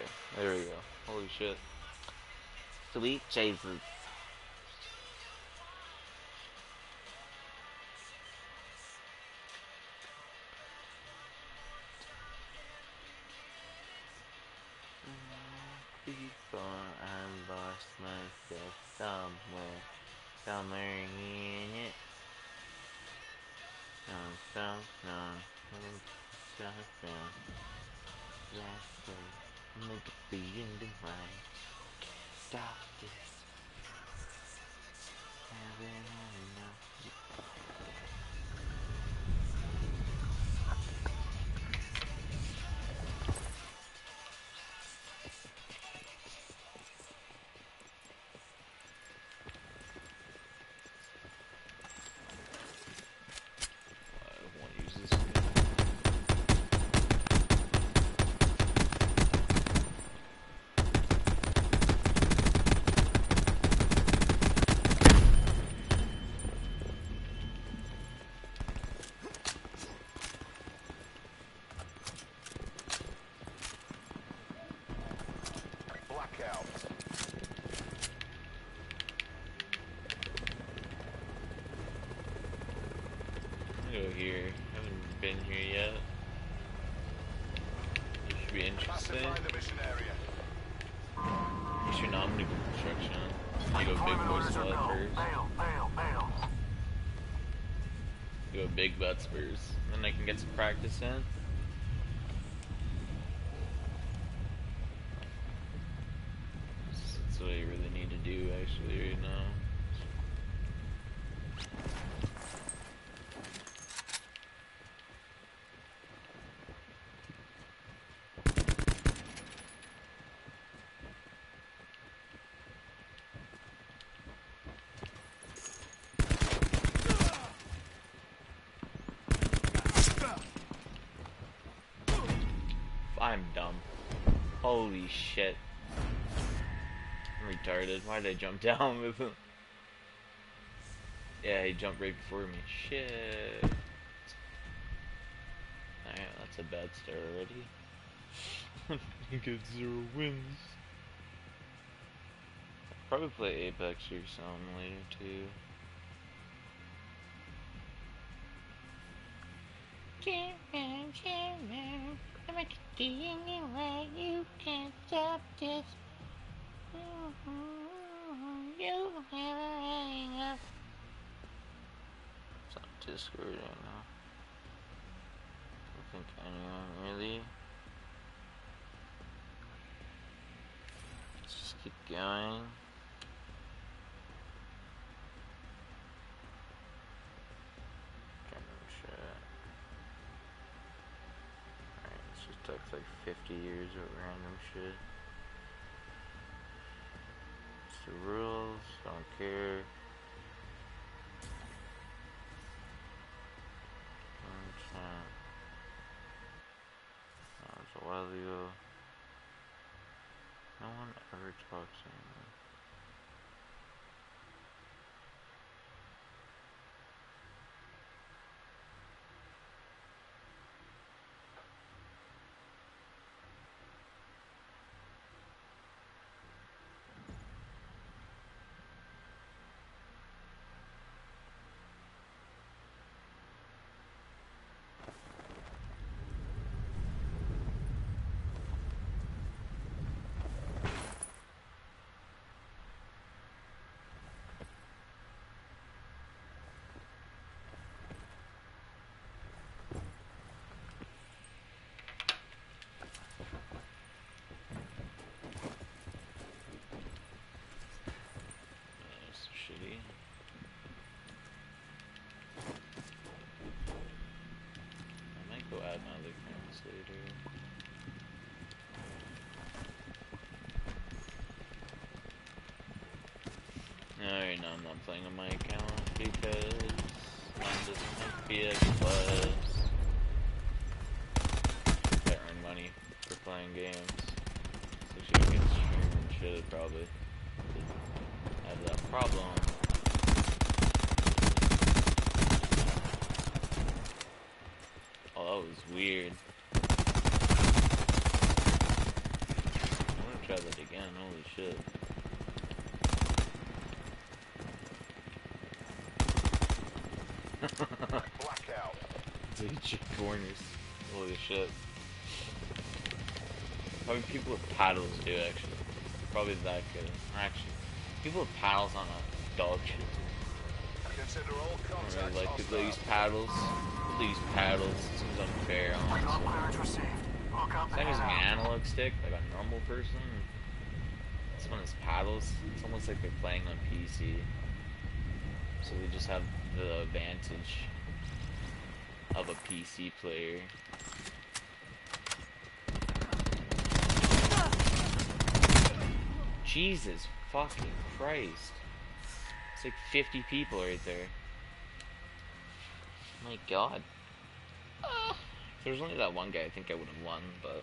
Okay, there we go. Holy shit. Sweet Jesus. Before I lost myself somewhere, somewhere in it. Some, some, some, some, some. Last day, make the right. Stop this. Had be interesting. Classify the mission area. You should not do construction. You go big boy spot first. Bail, bail, bail. Go big butts first. Then I can get some practice in. That's- That's what I really need to do actually right now. I'm dumb. Holy shit. I'm retarded. Why did I jump down with him? Yeah, he jumped right before me. Shit. Alright, that's a bad start already. he gets zero wins. I'll Probably play Apex or something later too. I'm a any way you can stop this. You up. It's not Discord right now. I don't think anyone really. Let's just keep going. Talk like 50 years of random shit. It's the rules, don't care. That was a while ago. No one ever talks anymore. That's shitty. I might go add my other friends later. Alright, now Playing on my account because mine doesn't have PS Plus. I earn money for playing games. So she can stream and shit probably. I have that problem. Oh, that was weird. try that again. Holy shit. Blackout. Cheap corners. Holy shit. Probably people with paddles do actually. Probably that good. Actually, people with paddles on a dog shit too. Consider all I don't contacts really like people that use paddles. People use paddles it seems unfair. All Honestly. clearance received. Instead of using an analog stick like a normal person, someone has paddles. It's almost like they're playing on PC. So they just have the advantage of a PC player. Jesus fucking Christ. It's like 50 people right there. My god. Ah. If there was only that one guy, I think I would have won, but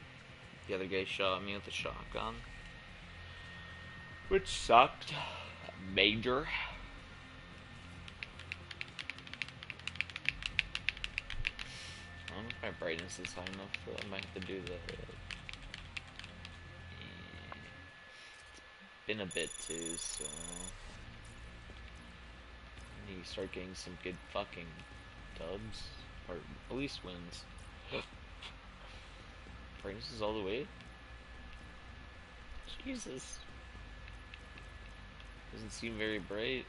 the other guy shot me with a shotgun. Which sucked. Major. My brightness is high enough, but I might have to do that. It's been a bit too, so. I need to start getting some good fucking dubs. Or at least wins. Brightness is all the way? Jesus. Doesn't seem very bright.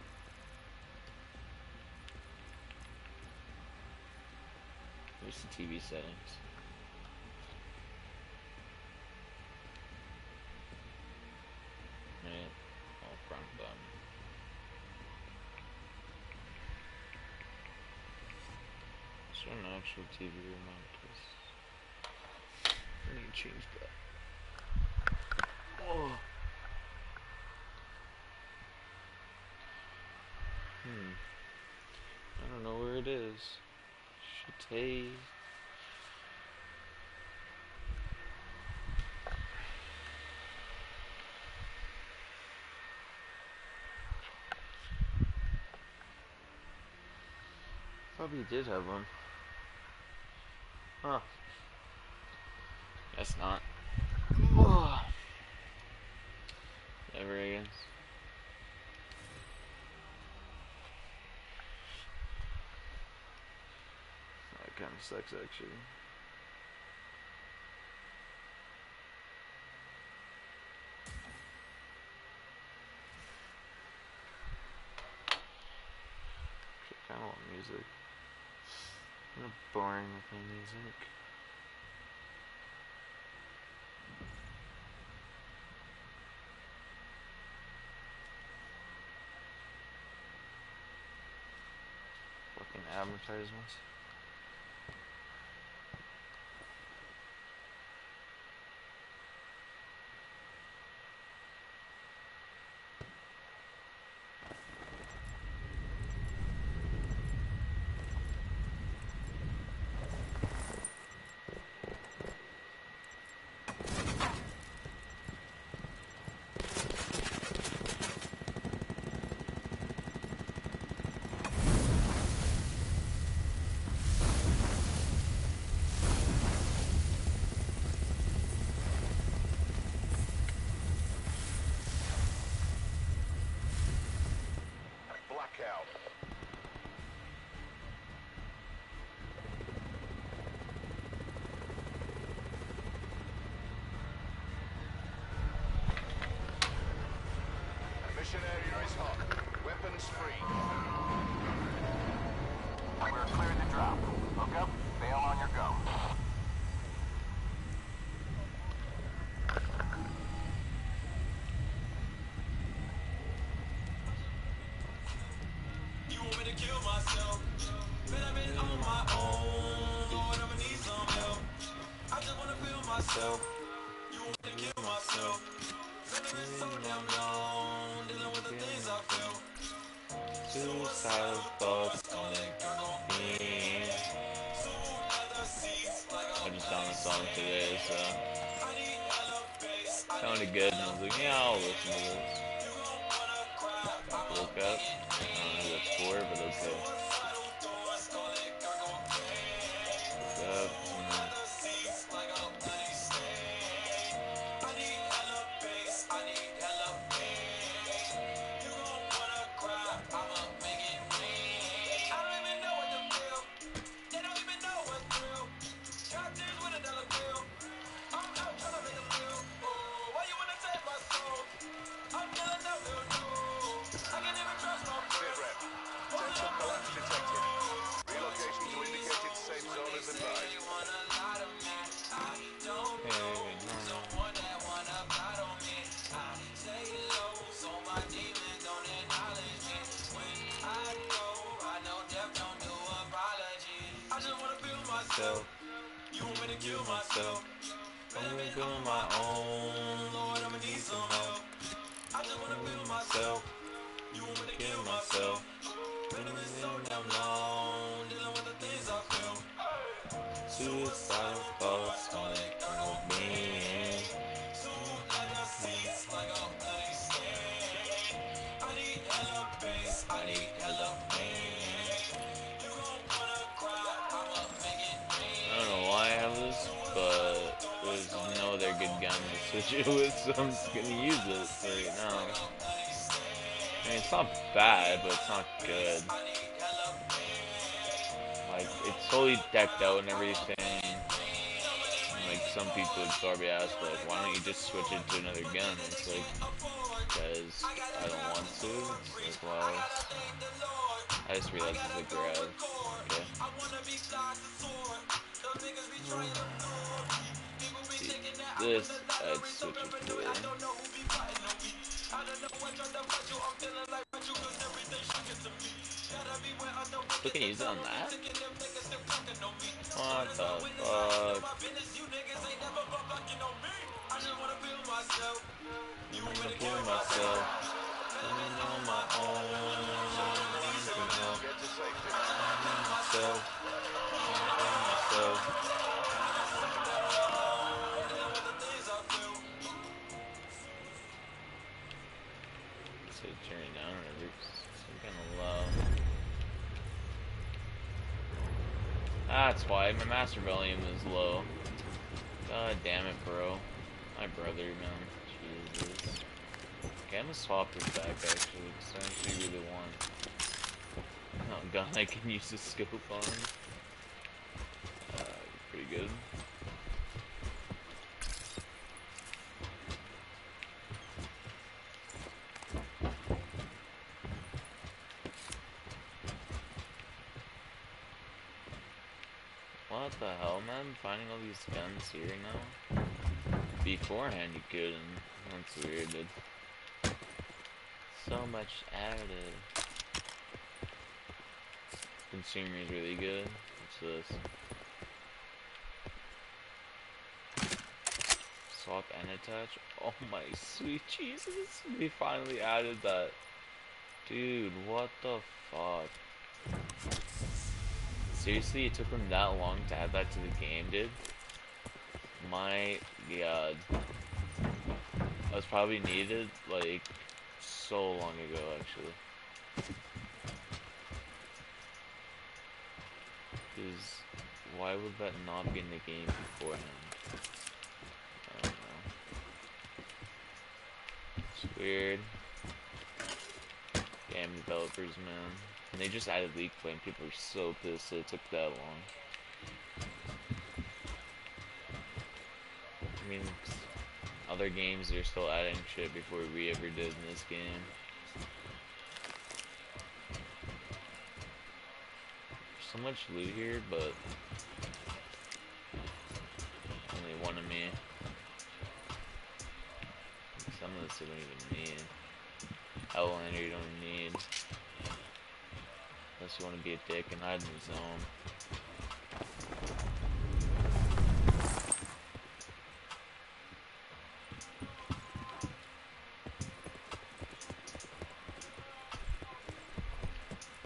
Where's the TV settings? Right. Oh, wrong button. Is there an actual TV remote? 'Cause I need to change that. Oh. Hmm. I don't know where it is. Shitay. Probably did have one. Huh. Guess not. Whatever, I guess. That kind of sucks, actually. I kind of want music. Of boring with my music. Fucking advertisements. Blackout. Mission area is hot. Weapons free. We're clearing the drop. Hook up, bail on your go. You want me to kill myself? Man, I've been on my own. Lord, I'ma need some help. I just wanna feel myself. You want me to kill myself? Man, I've been so damn long. Dealing with the things I feel. Suicidal thoughts on me. I just found the song today, so sounded good, and I was like, yeah, I'll listen to this. Woke up, I don't know who it's for, but okay. Gonna my own. Lord, I'ma need some help. I just wanna feel myself. You want me to kill myself? Been in so damn long, dealing with the things I feel. Suicidal thoughts on it so I'm just gonna use it right now. I mean, it's not bad, but it's not good. Like, it's totally decked out and everything. Like, some people would probably ask, like, why don't you just switch it to another gun? It's like, because I don't want to. It's like, well, I just realized it's a garage. Okay. Hmm. See, this, I'd switch it it. We can use it on that? What the fuck? I'm gonna kill myself. I'm on my own. That's why my master volume is low. God damn it, bro. My brother, man. Jesus. Okay, I'm gonna swap this back actually, because I actually really want a gun I can use the scope on. Uh, pretty good. What the hell, man? Finding all these guns here now? Beforehand you couldn't. That's weird, dude. So much added. Consumer is really good. What's this? Swap and attach. Oh my sweet Jesus! We finally added that. Dude, what the fuck? Seriously, it took them that long to add that to the game, dude. My god. That was probably needed, like, so long ago, actually. Because, why would that not be in the game beforehand? I don't know. It's weird. Developers, man. And they just added leak flame. People are so pissed that it took that long. I mean, other games they're still adding shit before we ever did in this game. There's so much loot here, but only one of me. Some of this I don't even need. Outlander you don't need. Unless you want to be a dick and hide in the zone.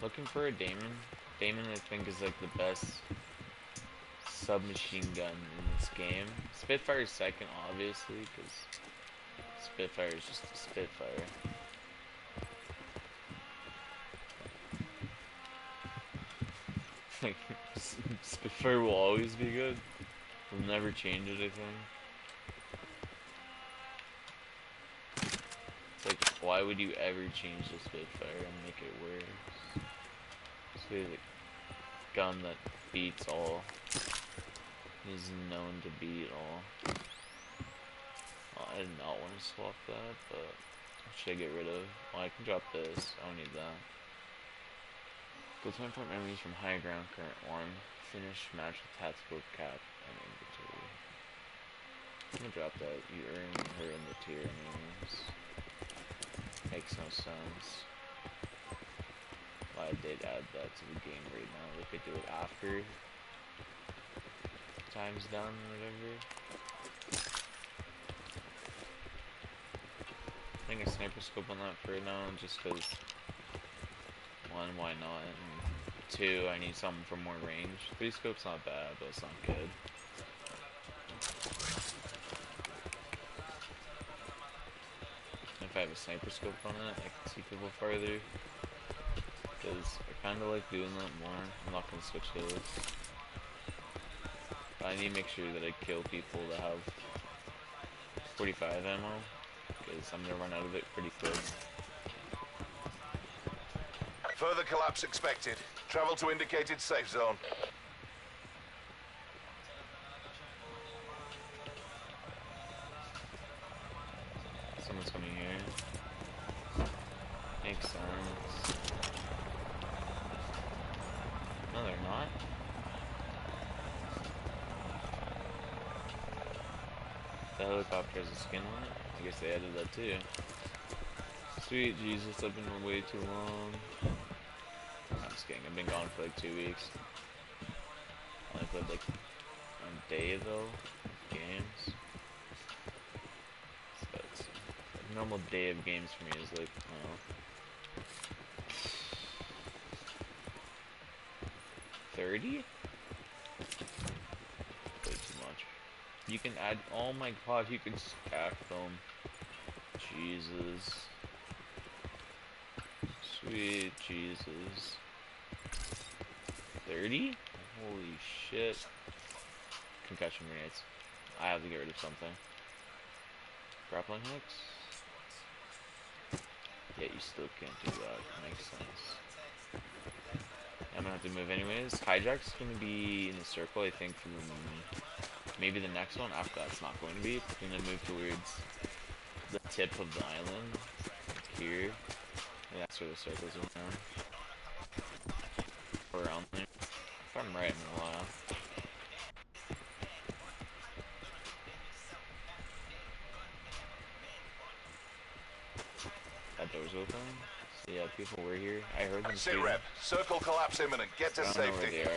Looking for a Daemon. Daemon, I think, is like the best submachine gun in this game. Spitfire is second, obviously, because Spitfire is just a Spitfire. Like, Spitfire will always be good. We'll never change it, I think. It's like, why would you ever change the Spitfire and make it worse? It's really the gun that beats all. Is known to beat all. Oh, I did not want to swap that, but what should I get rid of? Well, I can drop this. I don't need that. Go 20 point enemies from high ground current 1. Finish match with tactical cap and inventory. I'm gonna drop that. You earn her in the tier anyways. Makes no sense. Why I did add that to the game right now. We could do it after time's done or whatever. I think a sniper scope on that for now, just because one, why not? And two, I need something for more range. Three scope's not bad, but it's not good. If I have a sniper scope on it, I can see people farther. Because I kind of like doing that more. I'm not going to switch those. But I need to make sure that I kill people that have 45 ammo. Because I'm going to run out of it pretty quick. Further collapse expected. Travel to indicated safe zone. Someone's coming here. Makes sense. No, they're not. The helicopter has a skin on it. I guess they added that too. Sweet Jesus, I've been way too long. Kidding, I've been gone for like two weeks. I only played like a day though, games. But a normal day of games for me is like, I know, 30? Way too much. You can add, oh my god, you can stack them. Jesus. Sweet Jesus. 30? Holy shit. Concussion grenades. I have to get rid of something. Grappling hooks? Yeah, you still can't do that. Makes sense. I'm gonna have to move anyways. Hijack's gonna be in the circle, I think, for maybe the next one. After that's not going to be. We're gonna move towards the tip of the island. Here. And that's where the circles around. Around there. If I'm right, I'm gonna. That door's open. So yeah, people were here. I heard them. Sit rep. Circle collapse imminent. Get to I don't know where safety.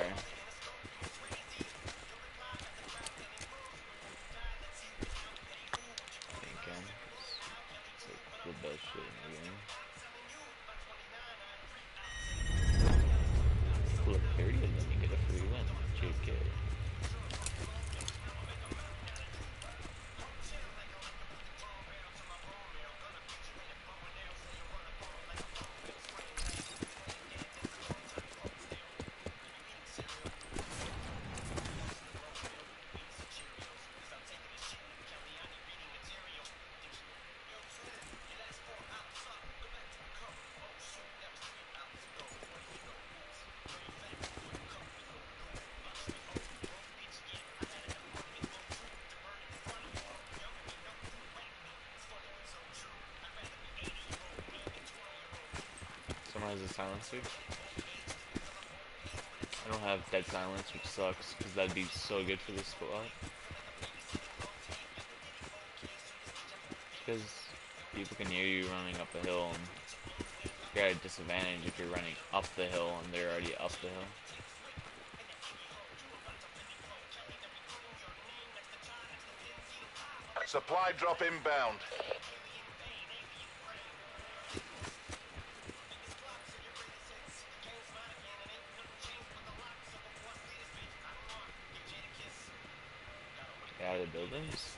A silencer. I don't have dead silence, which sucks, because that'd be so good for this spot. Because people can hear you running up a hill, and you're at a disadvantage if you're running up the hill and they're already up the hill. Supply drop inbound. Out of the buildings.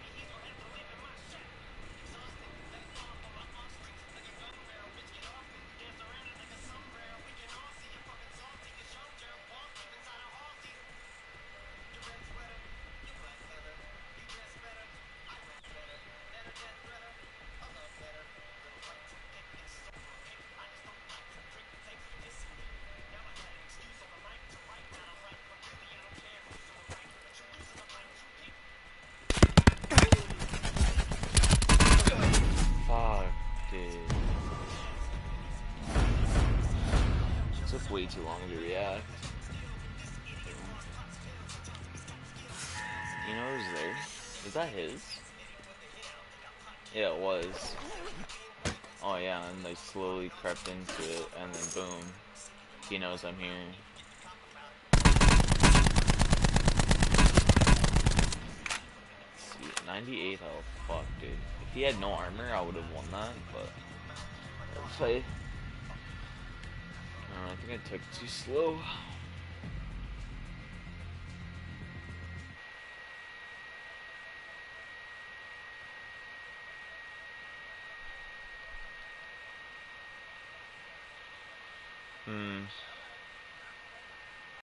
Know who's there? That his? Yeah, it was. Oh yeah, and they slowly crept into it, and then boom. He knows I'm here. See, 98 health. Fuck, dude. If he had no armor, I would have won that, but. Play. Uh, I think I took too slow.